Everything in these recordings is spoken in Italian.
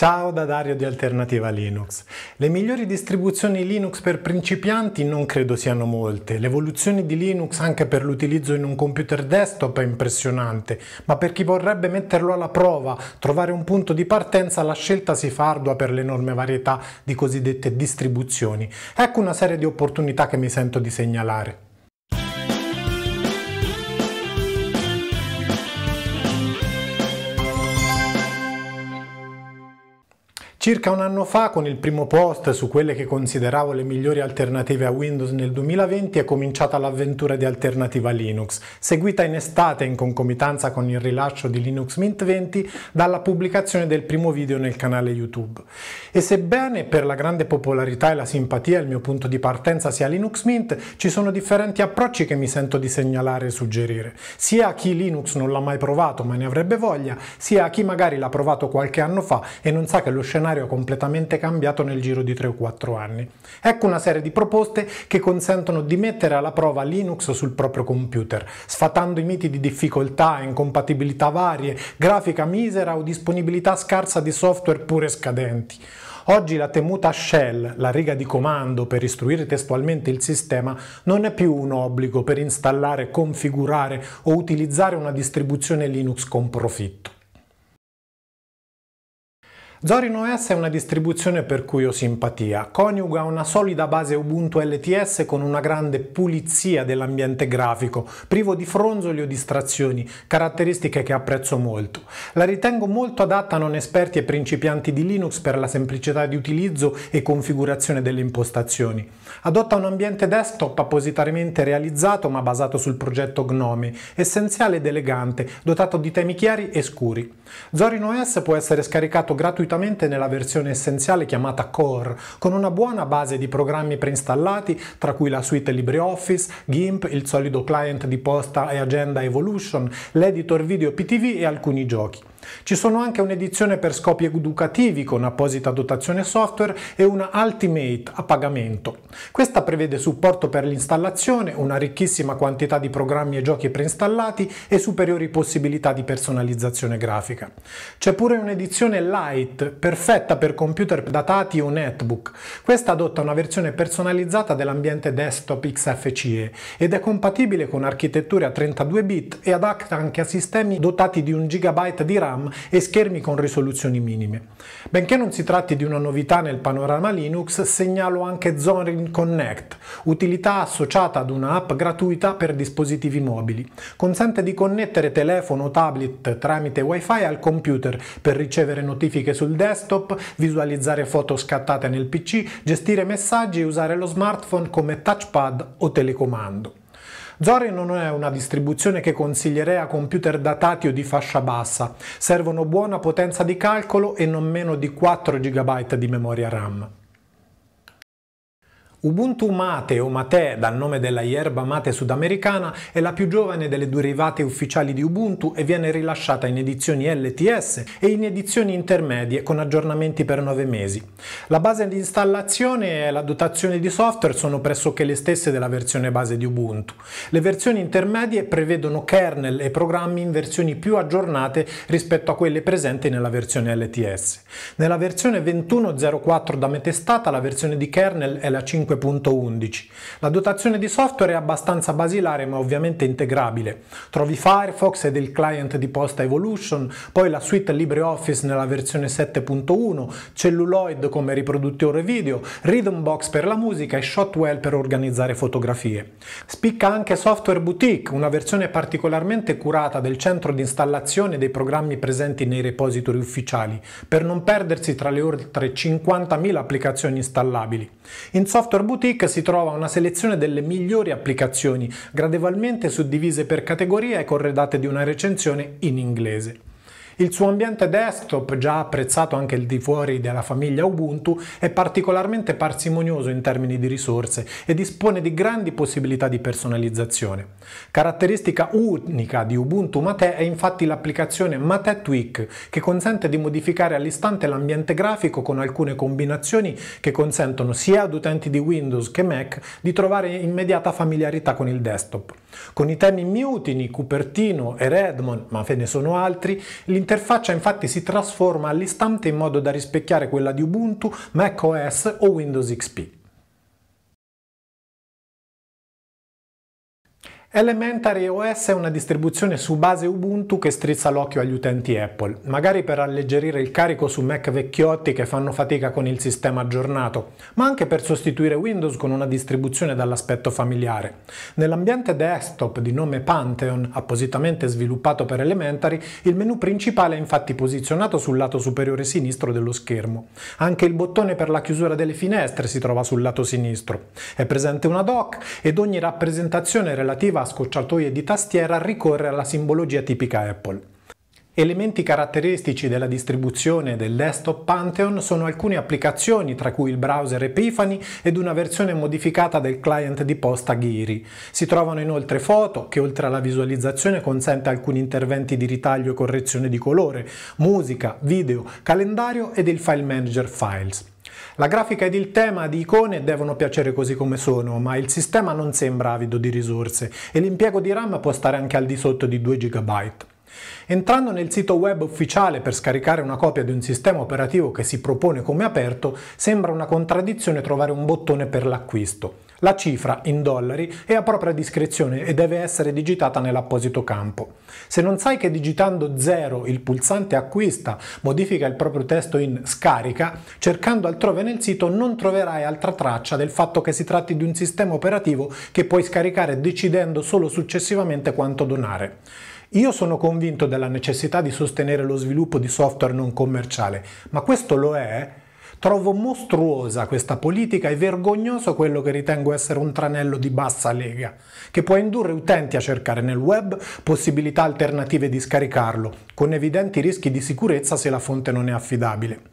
Ciao da Dario di Alternativa Linux. Le migliori distribuzioni Linux per principianti non credo siano molte. L'evoluzione di Linux anche per l'utilizzo in un computer desktop è impressionante, ma per chi vorrebbe metterlo alla prova, trovare un punto di partenza, la scelta si fa ardua per l'enorme varietà di cosiddette distribuzioni. Ecco una serie di opportunità che mi sento di segnalare. Circa un anno fa, con il primo post su quelle che consideravo le migliori alternative a Windows nel 2020, è cominciata l'avventura di Alternativa Linux, seguita in estate in concomitanza con il rilascio di Linux Mint 20 dalla pubblicazione del primo video nel canale YouTube. E sebbene per la grande popolarità e la simpatia il mio punto di partenza sia Linux Mint, ci sono differenti approcci che mi sento di segnalare e suggerire, sia a chi Linux non l'ha mai provato ma ne avrebbe voglia, sia a chi magari l'ha provato qualche anno fa e non sa che lo scenario scenario completamente cambiato nel giro di 3 o 4 anni. Ecco una serie di proposte che consentono di mettere alla prova Linux sul proprio computer, sfatando i miti di difficoltà, incompatibilità varie, grafica misera o disponibilità scarsa di software pure scadenti. Oggi la temuta shell, la riga di comando per istruire testualmente il sistema, non è più un obbligo per installare, configurare o utilizzare una distribuzione Linux con profitto. Zorin OS è una distribuzione per cui ho simpatia, coniuga una solida base Ubuntu LTS con una grande pulizia dell'ambiente grafico, privo di fronzoli o distrazioni, caratteristiche che apprezzo molto. La ritengo molto adatta a non esperti e principianti di Linux per la semplicità di utilizzo e configurazione delle impostazioni. Adotta un ambiente desktop appositamente realizzato ma basato sul progetto Gnome, essenziale ed elegante, dotato di temi chiari e scuri. Zorin OS può essere scaricato gratuitamente nella versione essenziale chiamata Core, con una buona base di programmi preinstallati, tra cui la suite LibreOffice, GIMP, il solido client di posta e agenda Evolution, l'editor video PTV e alcuni giochi. Ci sono anche un'edizione per scopi educativi con apposita dotazione software e una Ultimate a pagamento. Questa prevede supporto per l'installazione, una ricchissima quantità di programmi e giochi preinstallati e superiori possibilità di personalizzazione grafica. C'è pure un'edizione Lite, perfetta per computer datati o netbook. Questa adotta una versione personalizzata dell'ambiente desktop XFCE ed è compatibile con architetture a 32 bit e adatta anche a sistemi dotati di 1 GB di RAM RAM e schermi con risoluzioni minime. Benché non si tratti di una novità nel panorama Linux, segnalo anche Zorin Connect, utilità associata ad una app gratuita per dispositivi mobili. Consente di connettere telefono o tablet tramite wifi al computer per ricevere notifiche sul desktop, visualizzare foto scattate nel PC, gestire messaggi e usare lo smartphone come touchpad o telecomando. Zorin non è una distribuzione che consiglierei a computer datati o di fascia bassa, servono buona potenza di calcolo e non meno di 4 GB di memoria RAM. Ubuntu Mate o Mate, dal nome della yerba mate sudamericana, è la più giovane delle derivate ufficiali di Ubuntu e viene rilasciata in edizioni LTS e in edizioni intermedie con aggiornamenti per 9 mesi. La base di installazione e la dotazione di software sono pressoché le stesse della versione base di Ubuntu. Le versioni intermedie prevedono kernel e programmi in versioni più aggiornate rispetto a quelle presenti nella versione LTS. Nella versione 21.04 da metestata la versione di kernel è la 5 5.11. La dotazione di software è abbastanza basilare ma ovviamente integrabile. Trovi Firefox ed il client di posta Evolution, poi la suite LibreOffice nella versione 7.1, Celluloid come riproduttore video, Rhythmbox per la musica e Shotwell per organizzare fotografie. Spicca anche Software Boutique, una versione particolarmente curata del centro di installazione dei programmi presenti nei repository ufficiali, per non perdersi tra le oltre 50.000 applicazioni installabili. In Software Store Boutique si trova una selezione delle migliori applicazioni, gradevolmente suddivise per categoria e corredate di una recensione in inglese. Il suo ambiente desktop, già apprezzato anche al di fuori della famiglia Ubuntu, è particolarmente parsimonioso in termini di risorse e dispone di grandi possibilità di personalizzazione. Caratteristica unica di Ubuntu Mate è infatti l'applicazione Mate Tweak, che consente di modificare all'istante l'ambiente grafico con alcune combinazioni che consentono sia ad utenti di Windows che Mac di trovare immediata familiarità con il desktop. Con i temi Mutiny, Cupertino e Redmond, ma ve ne sono altri, l'interfaccia L'interfaccia infatti si trasforma all'istante in modo da rispecchiare quella di Ubuntu, macOS o Windows XP. Elementary OS è una distribuzione su base Ubuntu che strizza l'occhio agli utenti Apple, magari per alleggerire il carico su Mac vecchiotti che fanno fatica con il sistema aggiornato, ma anche per sostituire Windows con una distribuzione dall'aspetto familiare. Nell'ambiente desktop di nome Pantheon, appositamente sviluppato per Elementary, il menu principale è infatti posizionato sul lato superiore sinistro dello schermo. Anche il bottone per la chiusura delle finestre si trova sul lato sinistro. È presente una dock ed ogni rappresentazione relativa a scocciatoie di tastiera ricorre alla simbologia tipica Apple. Elementi caratteristici della distribuzione del desktop Pantheon sono alcune applicazioni, tra cui il browser Epiphany ed una versione modificata del client di posta Geary. Si trovano inoltre foto, che oltre alla visualizzazione consente alcuni interventi di ritaglio e correzione di colore, musica, video, calendario ed il file manager Files. La grafica ed il tema di icone devono piacere così come sono, ma il sistema non sembra avido di risorse e l'impiego di RAM può stare anche al di sotto di 2 GB. Entrando nel sito web ufficiale per scaricare una copia di un sistema operativo che si propone come aperto, sembra una contraddizione trovare un bottone per l'acquisto. La cifra, in dollari, è a propria discrezione e deve essere digitata nell'apposito campo. Se non sai che digitando 0 il pulsante acquista modifica il proprio testo in scarica, cercando altrove nel sito non troverai altra traccia del fatto che si tratti di un sistema operativo che puoi scaricare decidendo solo successivamente quanto donare. Io sono convinto della necessità di sostenere lo sviluppo di software non commerciale, ma questo lo è Trovo mostruosa questa politica e vergognoso quello che ritengo essere un tranello di bassa lega, che può indurre utenti a cercare nel web possibilità alternative di scaricarlo, con evidenti rischi di sicurezza se la fonte non è affidabile.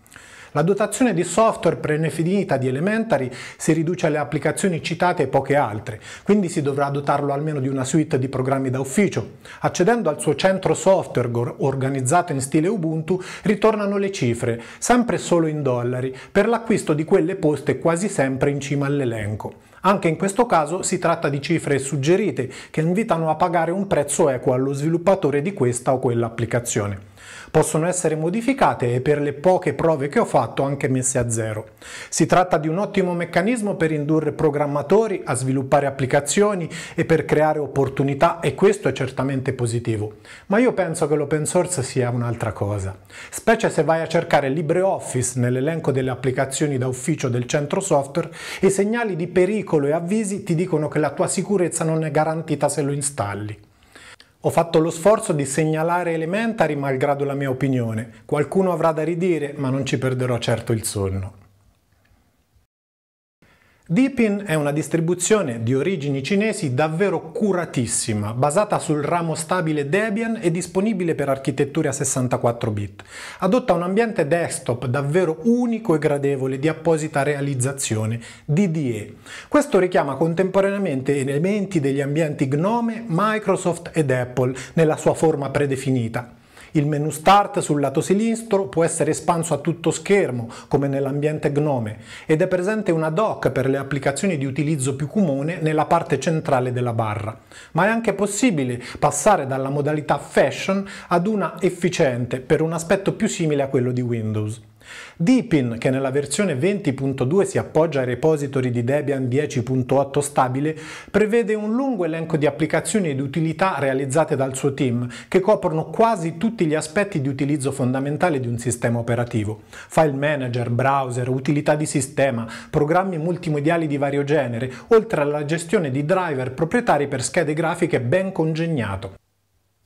La dotazione di software predefinita di Elementary si riduce alle applicazioni citate e poche altre, quindi si dovrà dotarlo almeno di una suite di programmi da ufficio. Accedendo al suo centro software organizzato in stile Ubuntu, ritornano le cifre, sempre solo in dollari, per l'acquisto di quelle poste quasi sempre in cima all'elenco. Anche in questo caso si tratta di cifre suggerite che invitano a pagare un prezzo equo allo sviluppatore di questa o quella applicazione possono essere modificate e per le poche prove che ho fatto anche messe a zero. Si tratta di un ottimo meccanismo per indurre programmatori a sviluppare applicazioni e per creare opportunità e questo è certamente positivo. Ma io penso che l'open source sia un'altra cosa. Specie se vai a cercare LibreOffice nell'elenco delle applicazioni da ufficio del centro software e segnali di pericolo e avvisi ti dicono che la tua sicurezza non è garantita se lo installi. Ho fatto lo sforzo di segnalare Elementary malgrado la mia opinione. Qualcuno avrà da ridire, ma non ci perderò certo il sonno. Deepin è una distribuzione di origini cinesi davvero curatissima, basata sul ramo stabile Debian e disponibile per architetture a 64 bit. Adotta un ambiente desktop davvero unico e gradevole di apposita realizzazione, DDE. Questo richiama contemporaneamente elementi degli ambienti Gnome, Microsoft ed Apple nella sua forma predefinita. Il menu Start sul lato sinistro può essere espanso a tutto schermo, come nell'ambiente Gnome, ed è presente una dock per le applicazioni di utilizzo più comune nella parte centrale della barra. Ma è anche possibile passare dalla modalità Fashion ad una efficiente per un aspetto più simile a quello di Windows. Deepin, che nella versione 20.2 si appoggia ai repository di Debian 10.8 stabile, prevede un lungo elenco di applicazioni ed utilità realizzate dal suo team, che coprono quasi tutti gli aspetti di utilizzo fondamentale di un sistema operativo. File manager, browser, utilità di sistema, programmi multimediali di vario genere, oltre alla gestione di driver proprietari per schede grafiche ben congegnato.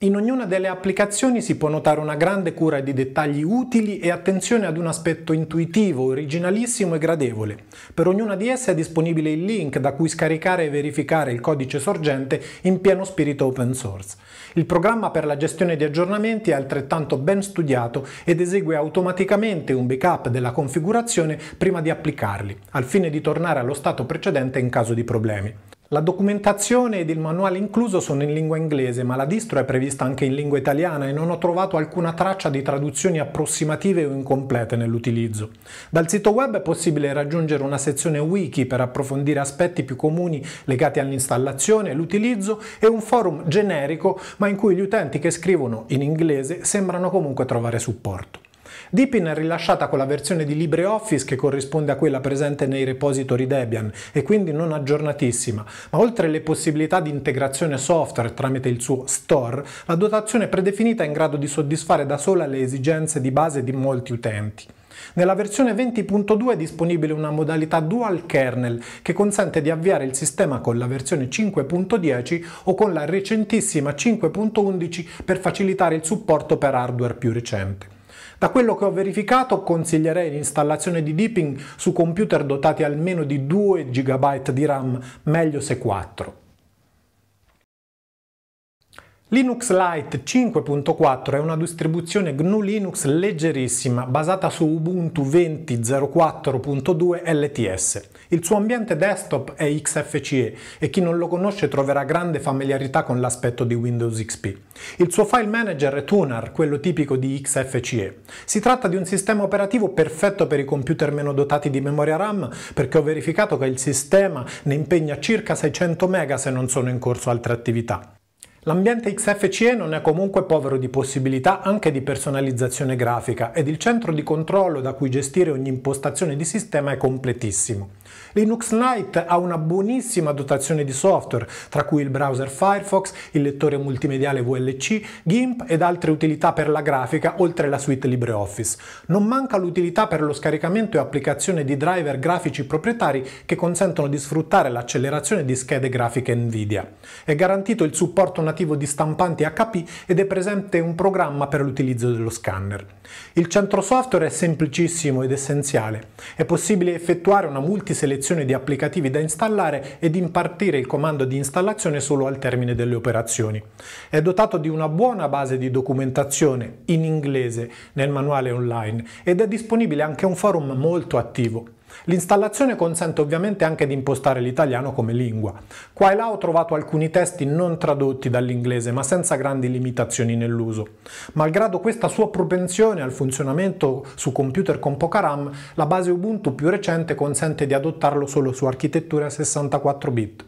In ognuna delle applicazioni si può notare una grande cura di dettagli utili e attenzione ad un aspetto intuitivo, originalissimo e gradevole. Per ognuna di esse è disponibile il link da cui scaricare e verificare il codice sorgente in pieno spirito open source. Il programma per la gestione di aggiornamenti è altrettanto ben studiato ed esegue automaticamente un backup della configurazione prima di applicarli, al fine di tornare allo stato precedente in caso di problemi. La documentazione ed il manuale incluso sono in lingua inglese, ma la distro è prevista anche in lingua italiana e non ho trovato alcuna traccia di traduzioni approssimative o incomplete nell'utilizzo. Dal sito web è possibile raggiungere una sezione wiki per approfondire aspetti più comuni legati all'installazione, l'utilizzo e un forum generico ma in cui gli utenti che scrivono in inglese sembrano comunque trovare supporto. Deepin è rilasciata con la versione di LibreOffice che corrisponde a quella presente nei repository Debian e quindi non aggiornatissima, ma oltre alle possibilità di integrazione software tramite il suo store, la dotazione predefinita è in grado di soddisfare da sola le esigenze di base di molti utenti. Nella versione 20.2 è disponibile una modalità dual kernel che consente di avviare il sistema con la versione 5.10 o con la recentissima 5.11 per facilitare il supporto per hardware più recente. Da quello che ho verificato consiglierei l'installazione di Deepin su computer dotati almeno di 2 GB di RAM, meglio se 4. Linux Lite 5.4 è una distribuzione GNU Linux leggerissima basata su Ubuntu 20.04.2 LTS. Il suo ambiente desktop è XFCE e chi non lo conosce troverà grande familiarità con l'aspetto di Windows XP. Il suo file manager è Tuner, quello tipico di XFCE. Si tratta di un sistema operativo perfetto per i computer meno dotati di memoria RAM perché ho verificato che il sistema ne impegna circa 600 MB se non sono in corso altre attività. L'ambiente XFCE non è comunque povero di possibilità anche di personalizzazione grafica ed il centro di controllo da cui gestire ogni impostazione di sistema è completissimo. Linux Lite ha una buonissima dotazione di software, tra cui il browser Firefox, il lettore multimediale VLC, GIMP ed altre utilità per la grafica, oltre la suite LibreOffice. Non manca l'utilità per lo scaricamento e applicazione di driver grafici proprietari che consentono di sfruttare l'accelerazione di schede grafiche Nvidia. È garantito il supporto nativo di stampanti HP ed è presente un programma per l'utilizzo dello scanner. Il centro software è semplicissimo ed essenziale. È possibile effettuare una multiselezione di applicativi da installare ed impartire il comando di installazione solo al termine delle operazioni. È dotato di una buona base di documentazione in inglese nel manuale online ed è disponibile anche un forum molto attivo. L'installazione consente ovviamente anche di impostare l'italiano come lingua. Qua e là ho trovato alcuni testi non tradotti dall'inglese ma senza grandi limitazioni nell'uso. Malgrado questa sua propensione al funzionamento su computer con poca RAM, la base Ubuntu più recente consente di adottarlo solo su architetture a 64 bit.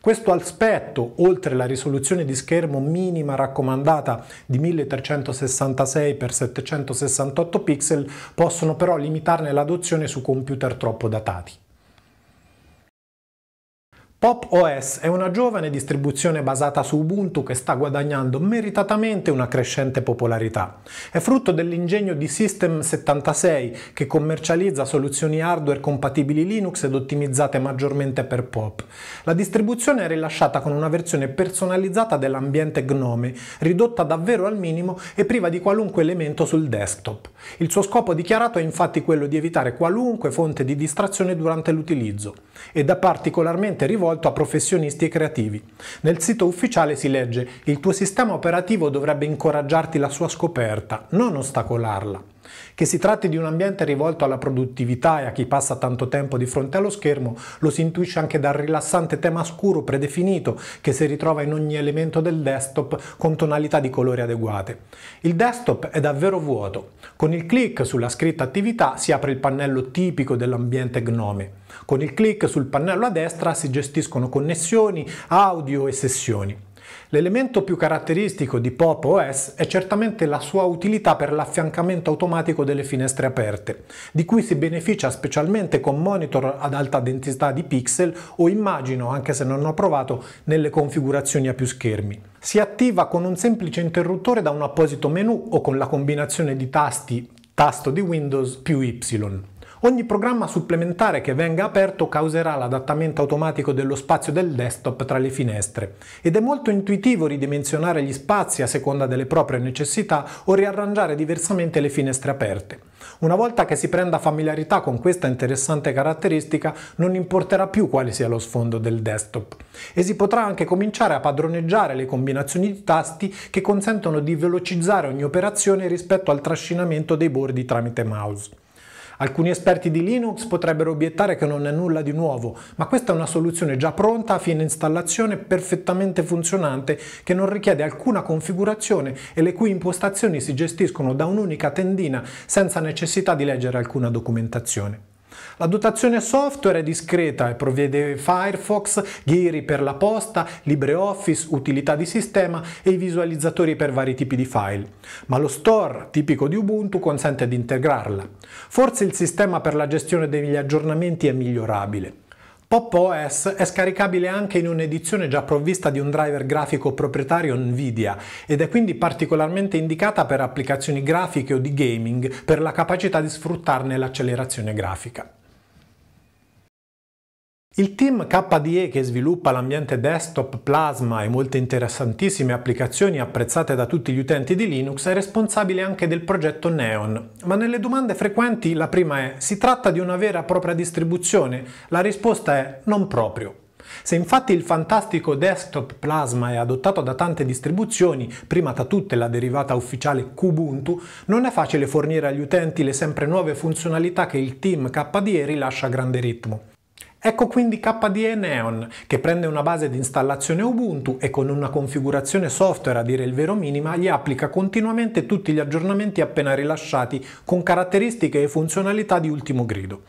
Questo aspetto, oltre la risoluzione di schermo minima raccomandata di 1366 x 768 pixel, possono però limitarne l'adozione su computer troppo datati. Pop OS è una giovane distribuzione basata su Ubuntu che sta guadagnando meritatamente una crescente popolarità. È frutto dell'ingegno di System76 che commercializza soluzioni hardware compatibili Linux ed ottimizzate maggiormente per Pop. La distribuzione è rilasciata con una versione personalizzata dell'ambiente Gnome, ridotta davvero al minimo e priva di qualunque elemento sul desktop. Il suo scopo dichiarato è infatti quello di evitare qualunque fonte di distrazione durante l'utilizzo ed è particolarmente rivolto a professionisti e creativi. Nel sito ufficiale si legge il tuo sistema operativo dovrebbe incoraggiarti la sua scoperta, non ostacolarla. Che si tratti di un ambiente rivolto alla produttività e a chi passa tanto tempo di fronte allo schermo lo si intuisce anche dal rilassante tema scuro predefinito che si ritrova in ogni elemento del desktop con tonalità di colore adeguate. Il desktop è davvero vuoto. Con il clic sulla scritta attività si apre il pannello tipico dell'ambiente Gnome. Con il clic sul pannello a destra si gestiscono connessioni, audio e sessioni. L'elemento più caratteristico di Pop OS è certamente la sua utilità per l'affiancamento automatico delle finestre aperte, di cui si beneficia specialmente con monitor ad alta densità di pixel o immagino, anche se non ho provato, nelle configurazioni a più schermi. Si attiva con un semplice interruttore da un apposito menu o con la combinazione di tasti tasto di Windows più Y. Ogni programma supplementare che venga aperto causerà l'adattamento automatico dello spazio del desktop tra le finestre ed è molto intuitivo ridimensionare gli spazi a seconda delle proprie necessità o riarrangiare diversamente le finestre aperte. Una volta che si prenda familiarità con questa interessante caratteristica non importerà più quale sia lo sfondo del desktop e si potrà anche cominciare a padroneggiare le combinazioni di tasti che consentono di velocizzare ogni operazione rispetto al trascinamento dei bordi tramite mouse. Alcuni esperti di Linux potrebbero obiettare che non è nulla di nuovo, ma questa è una soluzione già pronta a fine installazione perfettamente funzionante che non richiede alcuna configurazione e le cui impostazioni si gestiscono da un'unica tendina senza necessità di leggere alcuna documentazione. La dotazione software è discreta e provvede Firefox, Geary per la posta, LibreOffice, utilità di sistema e i visualizzatori per vari tipi di file. Ma lo store, tipico di Ubuntu, consente di integrarla. Forse il sistema per la gestione degli aggiornamenti è migliorabile. Pop OS è scaricabile anche in un'edizione già provvista di un driver grafico proprietario Nvidia ed è quindi particolarmente indicata per applicazioni grafiche o di gaming per la capacità di sfruttarne l'accelerazione grafica. Il team KDE che sviluppa l'ambiente desktop Plasma e molte interessantissime applicazioni apprezzate da tutti gli utenti di Linux è responsabile anche del progetto Neon. Ma nelle domande frequenti la prima è si tratta di una vera e propria distribuzione? La risposta è non proprio. Se infatti il fantastico desktop Plasma è adottato da tante distribuzioni, prima tra tutte la derivata ufficiale Kubuntu, non è facile fornire agli utenti le sempre nuove funzionalità che il team KDE rilascia a grande ritmo. Ecco quindi KDE Neon, che prende una base di installazione Ubuntu e con una configurazione software a dire il vero minima gli applica continuamente tutti gli aggiornamenti appena rilasciati con caratteristiche e funzionalità di ultimo grido.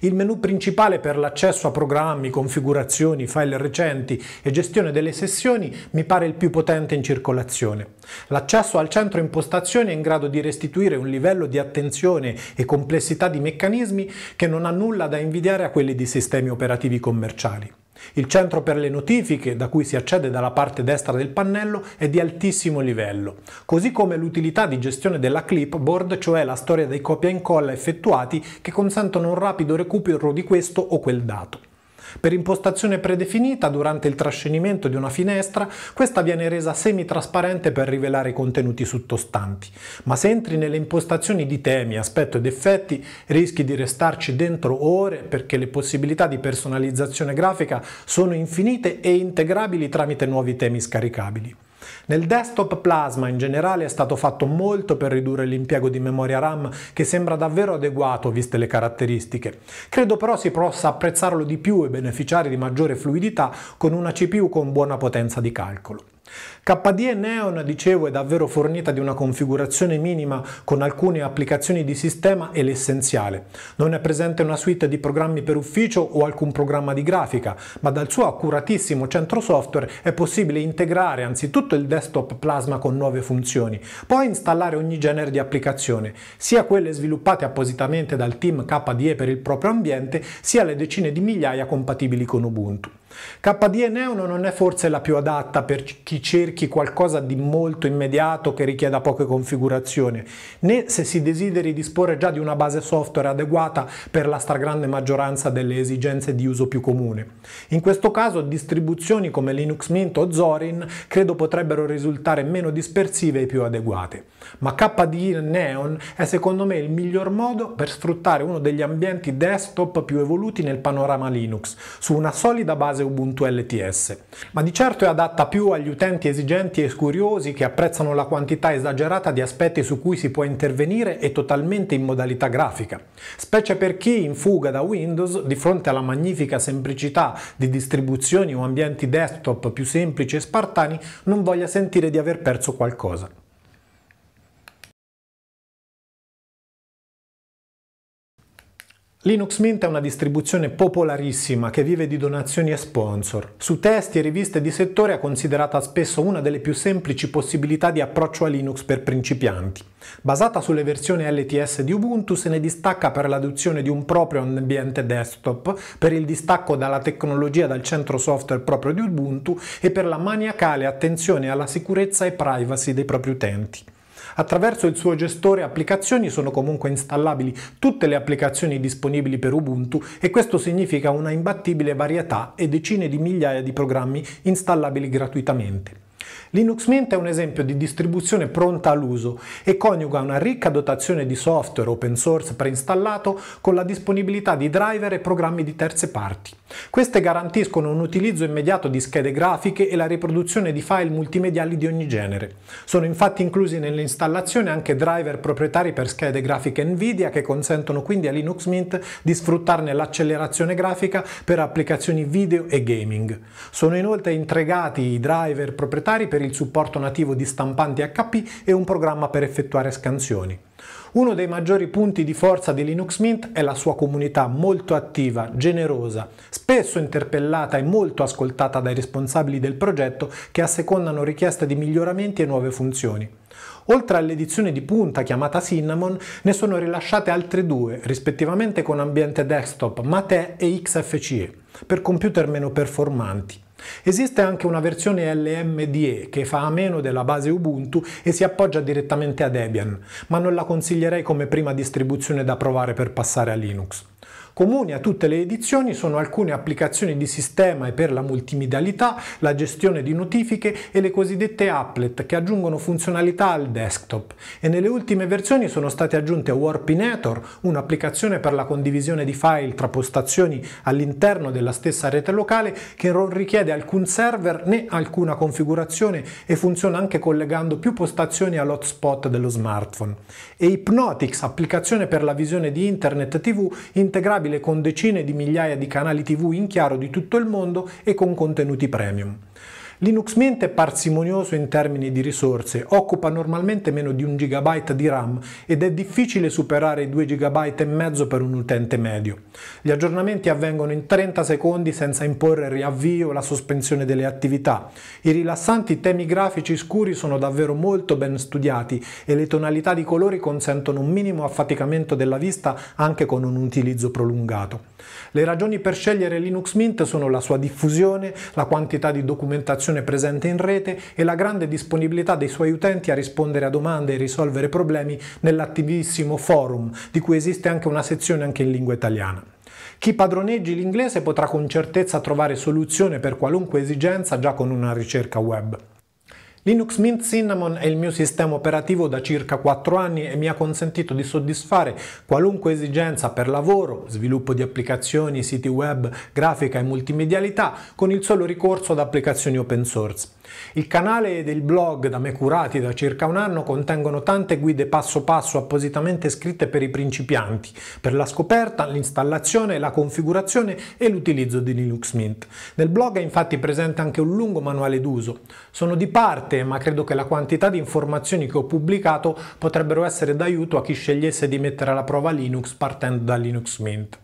Il menu principale per l'accesso a programmi, configurazioni, file recenti e gestione delle sessioni mi pare il più potente in circolazione. L'accesso al centro impostazioni è in grado di restituire un livello di attenzione e complessità di meccanismi che non ha nulla da invidiare a quelli di sistemi operativi commerciali. Il centro per le notifiche, da cui si accede dalla parte destra del pannello, è di altissimo livello, così come l'utilità di gestione della clipboard, cioè la storia dei copia e incolla effettuati che consentono un rapido recupero di questo o quel dato. Per impostazione predefinita, durante il trascinamento di una finestra, questa viene resa semi-trasparente per rivelare i contenuti sottostanti. Ma se entri nelle impostazioni di temi, aspetto ed effetti, rischi di restarci dentro ore perché le possibilità di personalizzazione grafica sono infinite e integrabili tramite nuovi temi scaricabili. Nel desktop Plasma in generale è stato fatto molto per ridurre l'impiego di memoria RAM che sembra davvero adeguato viste le caratteristiche. Credo però si possa apprezzarlo di più e beneficiare di maggiore fluidità con una CPU con buona potenza di calcolo. KDE Neon, dicevo, è davvero fornita di una configurazione minima con alcune applicazioni di sistema e l'essenziale. Non è presente una suite di programmi per ufficio o alcun programma di grafica, ma dal suo accuratissimo centro software è possibile integrare anzitutto il desktop Plasma con nuove funzioni, poi installare ogni genere di applicazione, sia quelle sviluppate appositamente dal team KDE per il proprio ambiente, sia le decine di migliaia compatibili con Ubuntu. KDE Neon non è forse la più adatta per chi cerchi qualcosa di molto immediato che richieda poche configurazioni, né se si desideri disporre già di una base software adeguata per la stragrande maggioranza delle esigenze di uso più comune. In questo caso distribuzioni come Linux Mint o Zorin credo potrebbero risultare meno dispersive e più adeguate. Ma KDE Neon è secondo me il miglior modo per sfruttare uno degli ambienti desktop più evoluti nel panorama Linux, su una solida base Ubuntu LTS. Ma di certo è adatta più agli utenti esigenti e curiosi che apprezzano la quantità esagerata di aspetti su cui si può intervenire e totalmente in modalità grafica, specie per chi in fuga da Windows di fronte alla magnifica semplicità di distribuzioni o ambienti desktop più semplici e spartani non voglia sentire di aver perso qualcosa. Linux Mint è una distribuzione popolarissima che vive di donazioni e sponsor. Su testi e riviste di settore è considerata spesso una delle più semplici possibilità di approccio a Linux per principianti. Basata sulle versioni LTS di Ubuntu, se ne distacca per l'adozione di un proprio ambiente desktop, per il distacco dalla tecnologia dal centro software proprio di Ubuntu e per la maniacale attenzione alla sicurezza e privacy dei propri utenti. Attraverso il suo gestore applicazioni sono comunque installabili tutte le applicazioni disponibili per Ubuntu e questo significa una imbattibile varietà e decine di migliaia di programmi installabili gratuitamente. Linux Mint è un esempio di distribuzione pronta all'uso e coniuga una ricca dotazione di software open source preinstallato con la disponibilità di driver e programmi di terze parti. Queste garantiscono un utilizzo immediato di schede grafiche e la riproduzione di file multimediali di ogni genere. Sono infatti inclusi nell'installazione anche driver proprietari per schede grafiche Nvidia che consentono quindi a Linux Mint di sfruttarne l'accelerazione grafica per applicazioni video e gaming. Sono inoltre integrati i driver proprietari per il supporto nativo di stampanti HP e un programma per effettuare scansioni. Uno dei maggiori punti di forza di Linux Mint è la sua comunità molto attiva, generosa, spesso interpellata e molto ascoltata dai responsabili del progetto che assecondano richieste di miglioramenti e nuove funzioni. Oltre all'edizione di punta chiamata Cinnamon, ne sono rilasciate altre due, rispettivamente con ambiente desktop Mate e XFCE, per computer meno performanti. Esiste anche una versione LMDE che fa a meno della base Ubuntu e si appoggia direttamente a Debian, ma non la consiglierei come prima distribuzione da provare per passare a Linux. Comuni a tutte le edizioni sono alcune applicazioni di sistema e per la multimedialità, la gestione di notifiche e le cosiddette applet che aggiungono funzionalità al desktop. E nelle ultime versioni sono state aggiunte Warpinator, un'applicazione per la condivisione di file tra postazioni all'interno della stessa rete locale che non richiede alcun server né alcuna configurazione e funziona anche collegando più postazioni all'hotspot dello smartphone. E Hypnotix, applicazione per la visione di internet TV integrabile integrabile con decine di migliaia di canali TV in chiaro di tutto il mondo e con contenuti premium. Linux Mint è parsimonioso in termini di risorse, occupa normalmente meno di un GB di RAM ed è difficile superare i 2 GB e mezzo per un utente medio. Gli aggiornamenti avvengono in 30 secondi senza imporre riavvio o la sospensione delle attività. I rilassanti temi grafici scuri sono davvero molto ben studiati e le tonalità di colori consentono un minimo affaticamento della vista anche con un utilizzo prolungato. Le ragioni per scegliere Linux Mint sono la sua diffusione, la quantità di documentazione presente in rete e la grande disponibilità dei suoi utenti a rispondere a domande e risolvere problemi nell'attivissimo forum, di cui esiste anche una sezione anche in lingua italiana. Chi padroneggi l'inglese potrà con certezza trovare soluzione per qualunque esigenza già con una ricerca web. Linux Mint Cinnamon è il mio sistema operativo da circa 4 anni e mi ha consentito di soddisfare qualunque esigenza per lavoro, sviluppo di applicazioni, siti web, grafica e multimedialità con il solo ricorso ad applicazioni open source. Il canale ed il blog da me curati da circa un anno contengono tante guide passo passo appositamente scritte per i principianti, per la scoperta, l'installazione, la configurazione e l'utilizzo di Linux Mint. Nel blog è infatti presente anche un lungo manuale d'uso. Sono di parte, ma credo che la quantità di informazioni che ho pubblicato potrebbero essere d'aiuto a chi scegliesse di mettere alla prova Linux partendo da Linux Mint.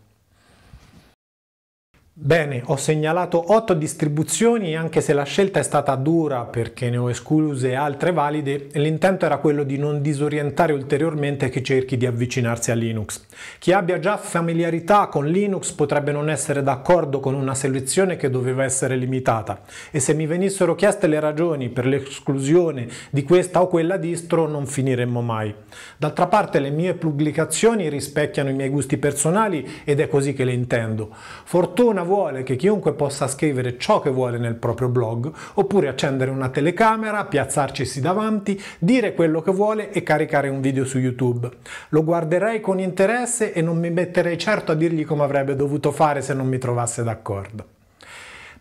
Bene, ho segnalato 8 distribuzioni anche se la scelta è stata dura perché ne ho escluse altre valide, l'intento era quello di non disorientare ulteriormente chi cerchi di avvicinarsi a Linux. Chi abbia già familiarità con Linux potrebbe non essere d'accordo con una selezione che doveva essere limitata e se mi venissero chieste le ragioni per l'esclusione di questa o quella distro non finiremmo mai. D'altra parte le mie pubblicazioni rispecchiano i miei gusti personali ed è così che le intendo. Fortuna vuole che chiunque possa scrivere ciò che vuole nel proprio blog, oppure accendere una telecamera, piazzarcisi davanti, dire quello che vuole e caricare un video su YouTube. Lo guarderei con interesse e non mi metterei certo a dirgli come avrebbe dovuto fare se non mi trovasse d'accordo.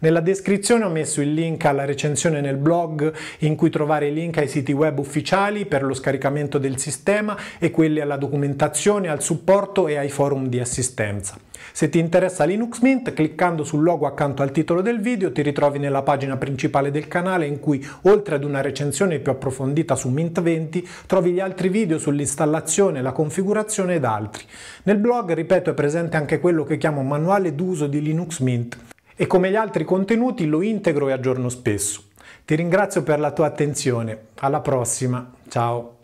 Nella descrizione ho messo il link alla recensione nel blog in cui trovare i link ai siti web ufficiali per lo scaricamento del sistema e quelli alla documentazione, al supporto e ai forum di assistenza. Se ti interessa Linux Mint, cliccando sul logo accanto al titolo del video ti ritrovi nella pagina principale del canale in cui, oltre ad una recensione più approfondita su Mint 20, trovi gli altri video sull'installazione, la configurazione ed altri. Nel blog, ripeto, è presente anche quello che chiamo manuale d'uso di Linux Mint e come gli altri contenuti lo integro e aggiorno spesso. Ti ringrazio per la tua attenzione, alla prossima, ciao!